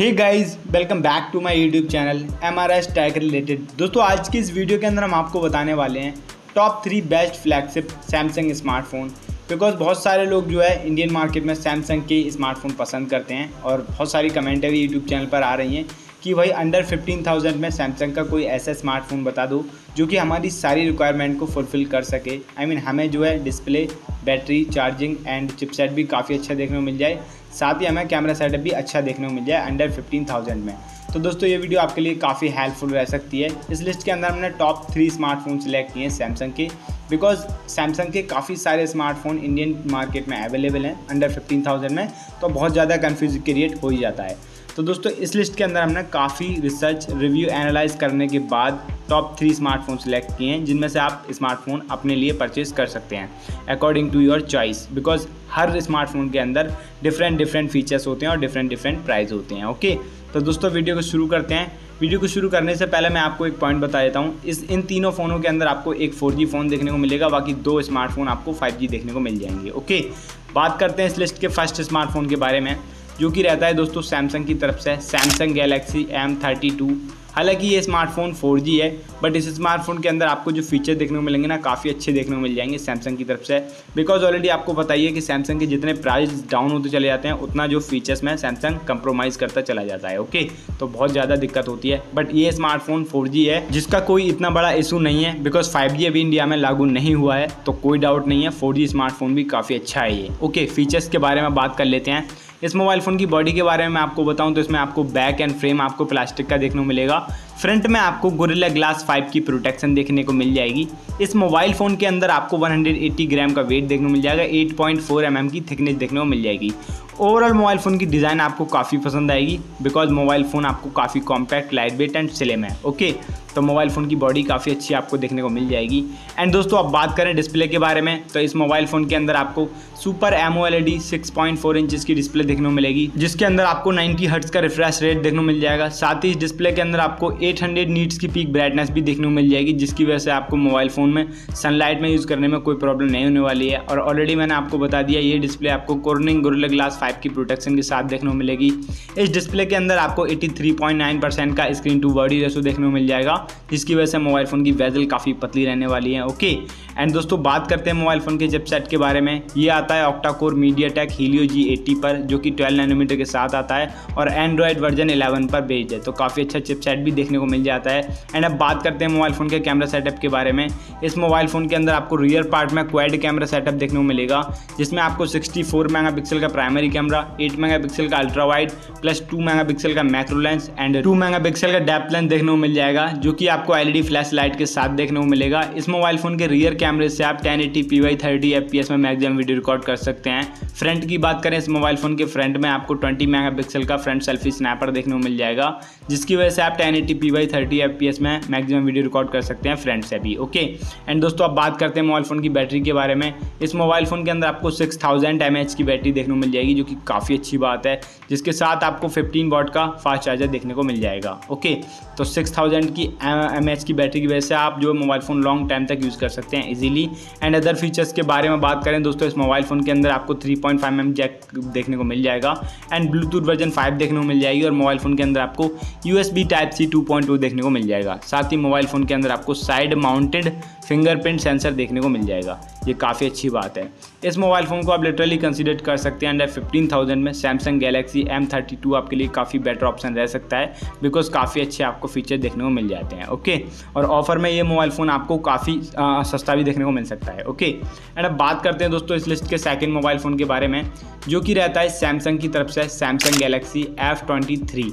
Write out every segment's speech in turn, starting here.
Hey guys welcome back to my YouTube channel M R S tag related दोस्तों आज की इस video के अंदर हम आपको बताने वाले हैं top three best flagship Samsung smartphone because बहुत सारे लोग जो है इंडियन मार्केट में सैमसंग के स्मार्टफ़ोन पसंद करते हैं और बहुत सारी कमेंटें भी यूट्यूब चैनल पर आ रही हैं कि भाई अंडर फिफ्टीन थाउज़ेंड में सैमसंग का कोई ऐसा स्मार्टफ़ोन बता दो जो कि हमारी सारी रिक्वायरमेंट को फुलफ़िल कर सके. आई I मीन mean, हमें जो है display battery charging and chipset भी काफ़ी अच्छा देखने को मिल जाए. साथ ही हमें कैमरा सेटअप भी अच्छा देखने को मिल जाए अंडर फिफ्टीन थाउज़ेंड में। तो दोस्तों, ये वीडियो आपके लिए काफ़ी हेल्पफुल रह सकती है। इस लिस्ट के अंदर हमने टॉप थ्री स्मार्टफ़ोन सेलेक्ट किए हैं सैमसंग के। बिकॉज़ सैमसंग के काफ़ी सारे स्मार्टफ़ोन इंडियन मार्केट में अवेलेबल हैं अंडर फिफ्टीन थाउज़ेंड में तो बहुत ज़्यादा कन्फ्यूज़ क्रिएट हो ही जाता है। तो दोस्तों, इस लिस्ट के अंदर हमने काफ़ी रिसर्च रिव्यू एनालाइज करने के बाद टॉप थ्री स्मार्टफ़ोन सेलेक्ट किए हैं, जिनमें से आप स्मार्टफ़ोन अपने लिए परचेज कर सकते हैं according to your choice because her smartphone के अंदर डिफरेंट डिफरेंट फीचर्स होते हैं और डिफरेंट डिफरेंट प्राइस होते हैं ओके तो दोस्तों वीडियो को शुरू करते हैं। वीडियो को शुरू करने से पहले मैं आपको एक पॉइंट बता देता हूँ। इस, इन तीनों फ़ोनों के अंदर आपको एक 4G फ़ोन देखने को मिलेगा, बाकी दो स्मार्टफ़ोन आपको 5G देखने को मिल जाएँगे ओके बात करते हैं इस लिस्ट के फ़र्स्ट स्मार्टफ़ोन के बारे में, जो कि रहता है दोस्तों सैमसंग की तरफ़ से Samsung Galaxy M thirty two हालाँकि ये स्मार्टफ़ोन 4G है बट इस स्मार्टफ़ोन के अंदर आपको जो फीचर देखने को मिलेंगे ना, काफ़ी अच्छे देखने को मिल जाएँगे सैमसंग की तरफ़ से। बिकॉज़ ऑलरेडी आपको बताइए कि सैमसंग के जितने प्राइस डाउन होते चले जाते हैं, उतना जो फीचर्स में सैमसंग कंप्रोमाइज़ करता चला जाता है ओके तो बहुत ज़्यादा दिक्कत होती है। बट ये स्मार्टफ़ोन फोर है, जिसका कोई इतना बड़ा इशू नहीं है बिकॉज़ फाइव अभी इंडिया में लागू नहीं हुआ है तो कोई डाउट नहीं है फोर स्मार्टफ़ोन भी काफ़ी अच्छा है ये ओके फीचर्स के बारे में बात कर लेते हैं। इस मोबाइल फ़ोन की बॉडी के बारे में मैं आपको बताऊँ तो इसमें आपको बैक एंड फ्रेम आपको प्लास्टिक का देखने को मिलेगा। फ्रंट में आपको गोरिल्ला ग्लास 5 की प्रोटेक्शन देखने को मिल जाएगी। इस मोबाइल फ़ोन के अंदर आपको 180 ग्राम का वेट देखने को मिल जाएगा 8.4 पॉइंट mm की थिकनेस देखने को मिल जाएगी। ओवरऑल मोबाइल फ़ोन की डिज़ाइन आपको काफ़ी पसंद आएगी बिकॉज़ मोबाइल फ़ोन आपको काफ़ी compact light weight and slim है ओके तो मोबाइल फ़ोन की बॉडी काफ़ी अच्छी आपको देखने को मिल जाएगी। एंड दोस्तों, अब बात करें डिस्प्ले के बारे में तो इस मोबाइल फ़ोन के अंदर आपको super AMOLED six point four की डिस्प्ले देखने को मिलेगी, जिसके अंदर आपको 90 हर्ट्स का रिफ्रेश रेट देखने को मिल जाएगा। साथ ही इस डिस्प्ले के अंदर आपको 800 नीट्स की पीक ब्राइटनेस भी देखने को मिल जाएगी, जिसकी वजह से आपको मोबाइल फ़ोन में सनलाइट में यूज़ करने में कोई प्रॉब्लम नहीं होने वाली है। और ऑलरेडी मैंने आपको बता दिया, ये डिस्प्ले आपको कॉर्निंग गोरिल्ला ग्लास फाइव की प्रोटेक्शन के साथ देखने को मिलेगी। इस डिस्प्ले के अंदर आपको एट्टी परसेंट का स्क्रीन टू बॉडी रेसो देखने को मिल जाएगा। जिसकी वजह से मोबाइल फ़ोन की वेजल काफ़ी पतली रहने वाली है, ओके? एंड दोस्तों, बात करते हैं मोबाइल फ़ोन के चिपसेट के बारे में। ये आता है octa core MediaTek Helio G eighty पर, जो कि 12 नैनोमीटर के साथ आता है और एंड्रॉयड वर्जन 11 पर बेस्ड है। तो काफ़ी अच्छा चिपसेट भी देखने को मिल जाता है। एंड अब बात करते हैं मोबाइल फ़ोन के कैमरा सेटअप के बारे में। इस मोबाइल फ़ोन के अंदर आपको रियर पार्ट में क्वाड कैमरा सेटअप देखने को मिलेगा, जिसमें आपको सिक्सटी फोर मेगापिक्सल का प्राइमरी कैमरा एट मेगापिक्सल का ultra wide plus two megapixel का macro lens and two megapixel का डेप लेंस देखने को मिल जाएगा, जो कि आपको एलईडी फ्लैश लाइट के साथ देखने को मिलेगा। इस मोबाइल फ़ोन के रियर कैमरे से आप ten eighty p y thirty f में मैक्सिमम वीडियो रिकॉर्ड कर सकते हैं। फ्रंट की बात करें, इस मोबाइल फ़ोन के फ्रंट में आपको 20 मेगापिक्सल का फ्रंट सेल्फी स्नैपर देखने को मिल जाएगा, जिसकी वजह से आप ten eighty p y thirty f में मैक्सिमम वीडियो रिकॉर्ड कर सकते हैं फ्रंट से भी ओके एंड दोस्तों, अब बात करते हैं मोबाइल फ़ोन की बैटरी के बारे में। इस मोबाइल फ़ोन के अंदर आपको सिक्स थाउज़ेंड एम एच की बैटरी देखने को मिल जाएगी, जो कि काफ़ी अच्छी बात है, जिसके साथ आपको फिफ्टीन वॉट का फास्ट चार्जर देखने को मिल जाएगा ओके तो सिक्स थाउज़ेंड की एम एच की बैटरी की वजह से आप जो मोबाइल फ़ोन लॉन्ग टाइम तक यूज़ कर सकते हैं इजीली एंड अदर फीचर्स के बारे में बात करें दोस्तों, इस मोबाइल फ़ोन के अंदर आपको 3.5 पॉइंट mm जैक देखने को मिल जाएगा एंड ब्लूटूथ वर्जन 5 देखने को मिल जाएगी और मोबाइल फ़ोन के अंदर आपको यूएसबी टाइप सी टू देखने को मिल जाएगा. साथ ही मोबाइल फ़ोन के अंदर आपको साइड माउंटेड फिंगरप्रिंट सेंसर देखने को मिल जाएगा। ये काफ़ी अच्छी बात है। इस मोबाइल फ़ोन को आप लिटरली कंसिडर कर सकते हैं। अंडर फिफ्टीन थाउज़ेंड में Samsung Galaxy M thirty two आपके लिए काफ़ी बेटर ऑप्शन रह सकता है बिकॉज़ काफ़ी अच्छे आपको फीचर देखने को मिल जाते हैं ओके और ऑफ़र में ये मोबाइल फ़ोन आपको काफ़ी सस्ता भी देखने को मिल सकता है ओके एंड अब बात करते हैं दोस्तों इस लिस्ट के सेकेंड मोबाइल फ़ोन के बारे में, जो कि रहता है सैमसंग की तरफ़ से Samsung Galaxy F twenty three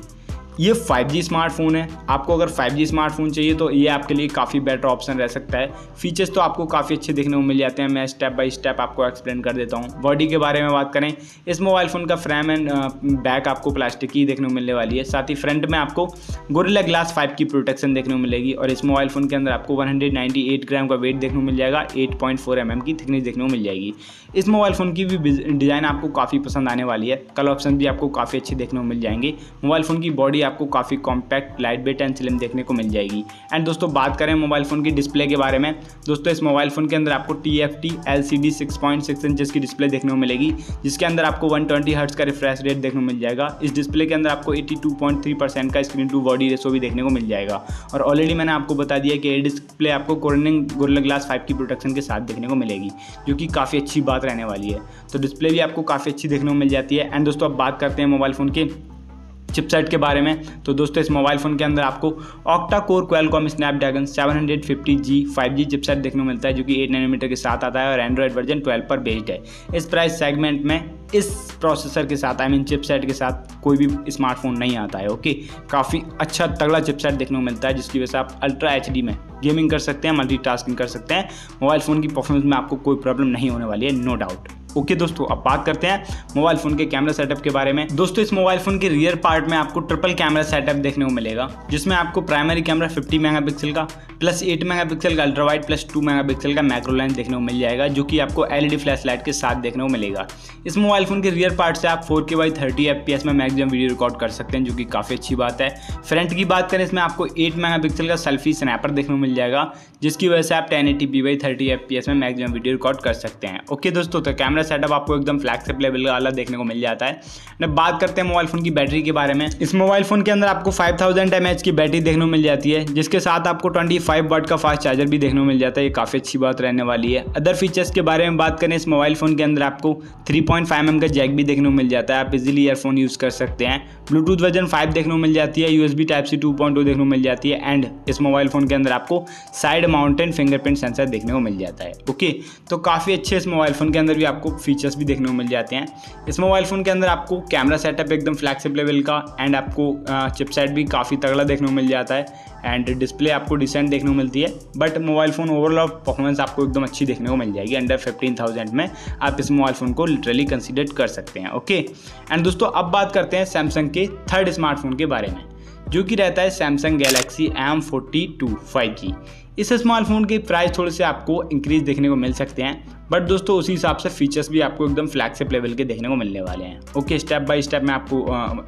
ये 5G स्मार्टफ़ोन है। आपको अगर 5G स्मार्टफ़ोन चाहिए तो ये आपके लिए काफ़ी बेटर ऑप्शन रह सकता है। फीचर्स तो आपको काफ़ी अच्छे देखने को मिल जाते हैं। मैं स्टेप बाय स्टेप आपको एक्सप्लेन कर देता हूँ। बॉडी के बारे में बात करें, इस मोबाइल फ़ोन का फ्रेम एंड बैक आपको प्लास्टिक की देखने को मिलने वाली है। साथ ही फ्रंट में आपको गोरिल्ला ग्लास फाइव की प्रोटेक्शन देखने को मिलेगी और इस मोबाइल फ़ोन के अंदर आपको वन ग्राम का वेट देखने को मिल जाएगा। एट पॉइंट mm की थिकनेस देखने को मिल जाएगी। इस मोबाइल फ़ोन की भी डिज़ाइन आपको काफ़ी पसंद आने वाली है। कलर ऑप्शन भी आपको काफ़ी अच्छे देखने को मिल जाएँगे। मोबाइल फ़ोन की बॉडी आपको काफ़ी compact light weight and slim देखने को मिल जाएगी। एंड दोस्तों, बात करें मोबाइल फ़ोन की डिस्प्ले के बारे में, दोस्तों, इस मोबाइल फ़ोन के अंदर आपको T F T L C D six point six inches की डिस्प्ले देखने को मिलेगी, जिसके अंदर आपको वन ट्वेंटी हर्ट्स का रिफ्रेश रेट देखने को मिल जाएगा। इस डिस्प्ले के अंदर आपको eighty two point three percent का स्क्रीन टू बॉडी रेसो भी देखने को मिल जाएगा। और ऑलरेडी मैंने आपको बता दिया कि ये डिस्प्ले आपको कोरनिंग गोरिल्ला ग्लास फाइव की प्रोटेक्शन के साथ देखने को मिलेगी, जो कि काफ़ी अच्छी बात रहने वाली है। तो डिस्प्ले भी आपको काफ़ी अच्छी देखने को मिल जाती है। एंड दोस्तों, अब बात करते हैं मोबाइल फ़ोन के चिपसेट के बारे में। तो दोस्तों, इस मोबाइल फ़ोन के अंदर आपको octa core Qualcomm Snapdragon 750 G 5G chipset देखने को मिलता है, जो कि 8 नैनोमीटर के साथ आता है और एंड्रॉयड वर्जन 12 पर बेस्ड है। इस प्राइस सेगमेंट में इस प्रोसेसर के साथ आई मीन चिपसेट के साथ कोई भी स्मार्टफ़ोन नहीं आता है ओके काफ़ी अच्छा तगड़ा चिपसेट देखने को मिलता है, जिसकी वजह से आप अल्ट्रा एचडी में गेमिंग कर सकते हैं मल्टी कर सकते हैं। मोबाइल फ़ोन की परफॉर्मेंस में आपको कोई प्रॉब्लम नहीं होने वाली है नो डाउट ओके दोस्तों, अब बात करते हैं मोबाइल फ़ोन के कैमरा सेटअप के बारे में। दोस्तों, इस मोबाइल फ़ोन के रियर पार्ट में आपको ट्रिपल कैमरा सेटअप देखने को मिलेगा, जिसमें आपको प्राइमरी कैमरा 50 मेगापिक्सल का प्लस 8 मेगापिक्सल का अल्ट्रा वाइड प्लस 2 मेगापिक्सल का मैक्रो लेंस देखने को मिल जाएगा, जो कि आपको एलईडी फ्लैश लाइट के साथ देखने को मिलेगा। इस मोबाइल फ़ोन के रियर पार्ट से आप four K by thirty F में मैक्सिमम वीडियो रिकॉर्ड कर सकते हैं, जो कि काफ़ी अच्छी बात है। फ्रंट की बात करें, इसमें आपको एट मेगा का सेल्फी स्नैपर देखने को मिल जाएगा, जिसकी वजह से आप ten eighty P thirty F P S में मैक्सिमम वीडियो रिकॉर्ड कर सकते हैं। ओके दोस्तों तो कैमरा सेटअप आपको एकदम फ्लैगशिप लेवल अलग देखने को मिल जाता है। अब बात करते हैं मोबाइल फ़ोन की बैटरी के बारे में। इस मोबाइल फ़ोन के अंदर आपको 5000 थाउज़ेंड की बैटरी देखने को मिल जाती है, जिसके साथ आपको 25 फाइव वाट का फास्ट चार्जर भी देखने को मिल जाता है। ये काफ़ी अच्छी बात रहने वाली है। अदर फीचर्स के बारे में बात करें, इस मोबाइल फ़ोन के अंदर आपको थ्री पॉइंट mm का जैक भी देखने को मिल जाता है। आप इजीली ईयरफोन यूज़ कर सकते हैं। ब्लूटूथ वर्जन फाइव देखने को मिल जाती है। USB type C two point देखने को मिल जाती है। एंड इस मोबाइल फ़ोन के अंदर आपको साइड माउंटेन फिंगरप्रिंट सेंसर देखने को मिल जाता है। ओके तो काफ़ी अच्छे इस मोबाइल फ़ोन के अंदर भी आपको फीचर्स भी देखने को मिल जाते हैं। इस मोबाइल फ़ोन के अंदर आपको कैमरा सेटअप एकदम फ्लैक्सिप लेवल का एंड आपको चिपसेट भी काफ़ी तगड़ा देखने को मिल जाता है। एंड डिस्प्ले आपको डिसेंट देखने को मिलती है। But mobile phone overall performance आपको एकदम अच्छी देखने को मिल जाएगी अंडर फिफ्टीन थाउज़ेंड में। आप इस मोबाइल फ़ोन को लिटरली कंसिडर कर सकते हैं ओके एंड दोस्तों, अब बात करते हैं सैमसंग के थर्ड स्मार्टफ़ोन के बारे में, जो कि रहता है Samsung Galaxy M forty two five G इस स्मार्टफ़ोन के प्राइस थोड़े से आपको इंक्रीज देखने को मिल सकते हैं। बट दोस्तों, उसी हिसाब से फीचर्स भी आपको एकदम फ्लैगशिप लेवल के देखने को मिलने वाले हैं। ओके स्टेप बाय स्टेप मैं आपको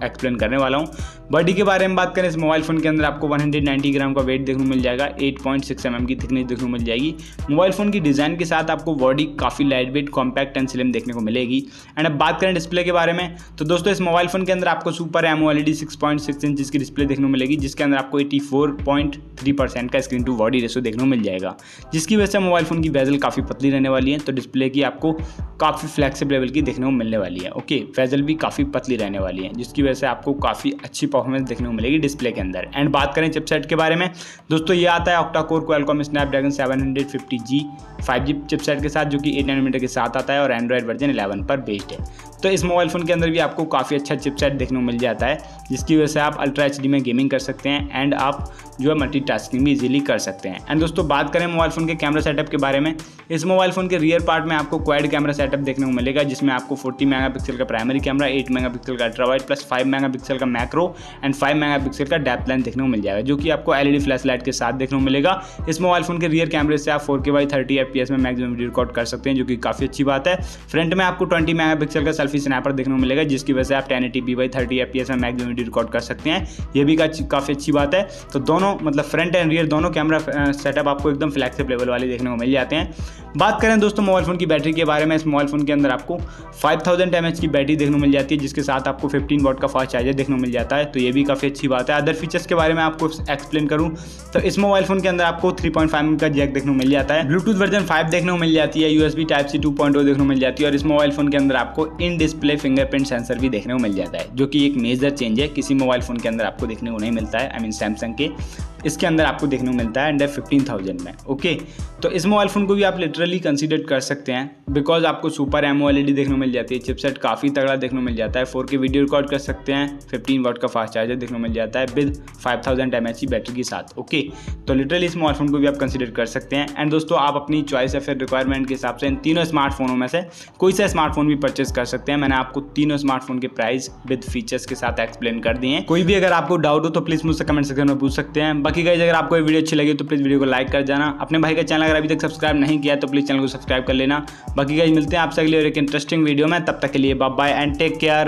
एक्सप्लेन करने वाला हूँ। बॉडी के बारे में बात करें, इस मोबाइल फ़ोन के अंदर आपको 190 ग्राम का वेट देखने को मिल जाएगा 8.6 पॉइंट mm की थिकनेस देखने को मिल जाएगी। मोबाइल फ़ोन की डिज़ाइन के साथ आपको बॉडी काफ़ी light weight compact and slim देखने को मिलेगी। एंड अब बात करें डिस्प्ले के बारे में तो दोस्तों, इस मोबाइल फ़ोन के अंदर आपको super M O six point six inch की डिस्प्ले देखने को मिलेगी, जिसके अंदर आपको एटी का स्क्रीन टू बॉडी रेसो देखने को मिल जाएगा। जिसकी वजह से मोबाइल फ़ोन की बेजल काफ़ी पतली रहने वाली है तो डिस्प्ले की आपको काफ़ी फ्लैक्सिबल लेवल की देखने को मिलने वाली है ओके फैजल भी काफ़ी पतली रहने वाली है, जिसकी वजह से आपको काफ़ी अच्छी परफॉर्मेंस देखने को मिलेगी डिस्प्ले के अंदर। एंड बात करें चिपसेट के बारे में, दोस्तों ये आता है octa core Qualcomm Snapdragon 750 G 5G chipset के साथ, जो कि एट नैनोमीटर के साथ आता है और एंड्रॉयड वर्जन 11 पर बेस्ड है। तो इस मोबाइल फ़ोन के अंदर भी आपको काफ़ी अच्छा चिपसेट देखने को मिल जाता है, जिसकी वजह से आप अल्ट्रा एचडी में गेमिंग कर सकते हैं एंड आप जो है मल्टी भी इजीली कर सकते हैं। एंड दोस्तों, बात करें मोबाइल फ़ोन के कैमरा सेटअप के बारे में, इस मोबाइल फ़ोन के रियर पार्ट में आपको क्वाइड कैमरा सेटअप देखने को मिलेगा, जिसमें आपको 40 मेगापिक्सल का प्राइमरी कैमरा 8 मेगापिक्सल का अल्ट्रा वाइड प्लस 5 मेगापिक्सल का मैक्रो एंड 5 मेगापिक्सल का डेप्थ लाइन देखने को मिल जाएगा, जो कि आपको एलईडी फ्लैश लाइट के साथ देखने को मिलेगा। इस मोबाइल फ़ोन के रियर कैमरे से आप four K by thirty F में मैक्सिमम वीडियो रिकॉर्ड कर सकते हैं, जो कि काफ़ी अच्छी बात है। फ्रंट में आपको ट्वेंटी मेगा का सेल्फी स्नैपर देखने को मिलेगा, जिसकी वजह से आप ten eighty by thirty F में मैक्सिमम वीडियो रिकॉर्ड कर सकते हैं। ये भी काफ़ी अच्छी बात है। तो दोनों मतलब फ्रंट एंड रियर दोनों कैमरा सेटअप आपको एकदम फ्लैक्सिप लेवल वाले देखने को मिल जाते हैं। बात करें दोस्तों मोबाइल फ़ोन की बैटरी के बारे में, इस मोबाइल फ़ोन के अंदर आपको 5000 थाउज़ेंड की बैटरी देखने को मिल जाती है, जिसके साथ आपको 15 वॉट का फास्ट चार्जर देखने को मिल जाता है। तो ये भी काफ़ी अच्छी बात है। अदर फीचर्स के बारे में आपको एक्सप्लेन करूँ तो इस मोबाइल फ़ोन के अंदर आपको थ्री पॉइंट का जैक देखने को मिल जाता है। ब्लूटूथ वर्जन फाइव देखने को मिल जाती है USB type C two point देखने को मिल जाती है और इस मोबाइल फ़ोन के अंदर आपको इन डिस्प्ले फिंगरप्रिंट सेंसर भी देखने को मिल जाता है, जो कि एक मेजर चेंज है। किसी मोबाइल फ़ोन के अंदर आपको देखने को नहीं मिलता है आई मीन सैमसंग के। इसके अंदर आपको देखने को मिलता है अंडर फिफ्टीन थाउज़ेंड में ओके तो इस मोबाइल फ़ोन को भी आप लिटरली कंसिडर कर सकते हैं बिकॉज़ आपको सुपर एम देखने को मिल जाती है चिपसेट काफ़ी तगड़ा देखने को मिल जाता है फोर के वीडियो रिकॉर्ड कर सकते हैं फिफ्टीन वाट का फास्ट चार्जर देखने को मिल जाता है विद फाइव थाउज़ेंड एम की बैटरी के साथ ओके तो लिटरली इस मोबाइल फ़ोन को भी आप कंसिडर कर सकते हैं एंड दोस्तों आप अपनी चॉइस या फिर रिक्वायरमेंट के हिसाब से इन तीनों स्मार्टफोनों में से कोई सा स्मार्टफ़ोन भी परचेस कर सकते हैं। मैंने आपको तीनों स्मार्टफ़ोन के प्राइस विद फीचर्स के साथ एक्सप्लेन कर दिए हैं। कोई भी अगर आपको डाउट हो तो प्लीज़ मुझसे कमेंट सेक्शन में पूछ सकते हैं। बाकी गाइज़ अगर आपको ये वीडियो अच्छी लगी तो प्लीज़ वीडियो को लाइक कर जाना। अपने भाई का चैनल अगर अभी तक सब्सक्राइब नहीं किया तो प्लीज़ चैनल को सब्सक्राइब कर लेना। बाकी गाइज़ मिलते हैं आपसे अगले और एक इंटरेस्टिंग वीडियो में। तब तक के लिए bye bye and take care